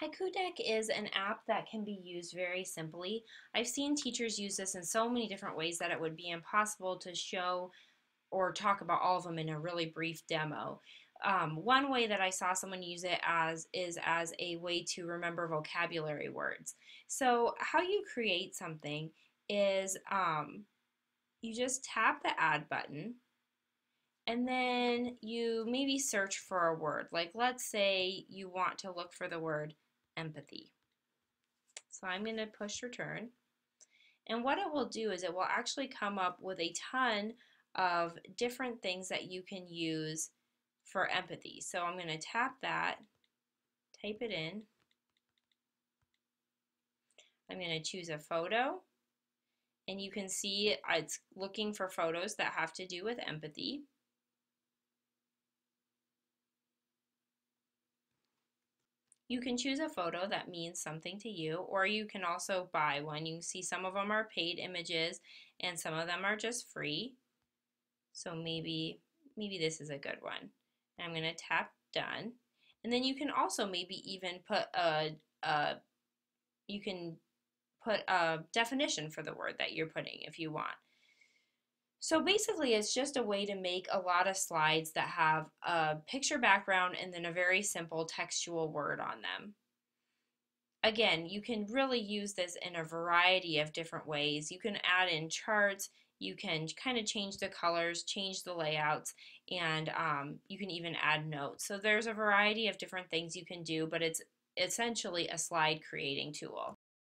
Haiku Deck is an app that can be used very simply. I've seen teachers use this in so many different ways that it would be impossible to show or talk about all of them in a really brief demo. Um, one way that I saw someone use it as is as a way to remember vocabulary words. So how you create something is um, you just tap the add button and then you maybe search for a word. Like let's say you want to look for the word empathy. So I'm going to push return. And what it will do is it will actually come up with a ton of different things that you can use for empathy. So I'm going to tap that, type it in. I'm going to choose a photo. And you can see it's looking for photos that have to do with empathy. You can choose a photo that means something to you, or you can also buy one. You see some of them are paid images and some of them are just free. So maybe, maybe this is a good one. I'm going to tap done. And then you can also maybe even put a, a, you can put a definition for the word that you're putting if you want. So basically it's just a way to make a lot of slides that have a picture background and then a very simple textual word on them. Again, you can really use this in a variety of different ways. You can add in charts, you can kind of change the colors, change the layouts, and um, you can even add notes. So there's a variety of different things you can do, but it's essentially a slide creating tool.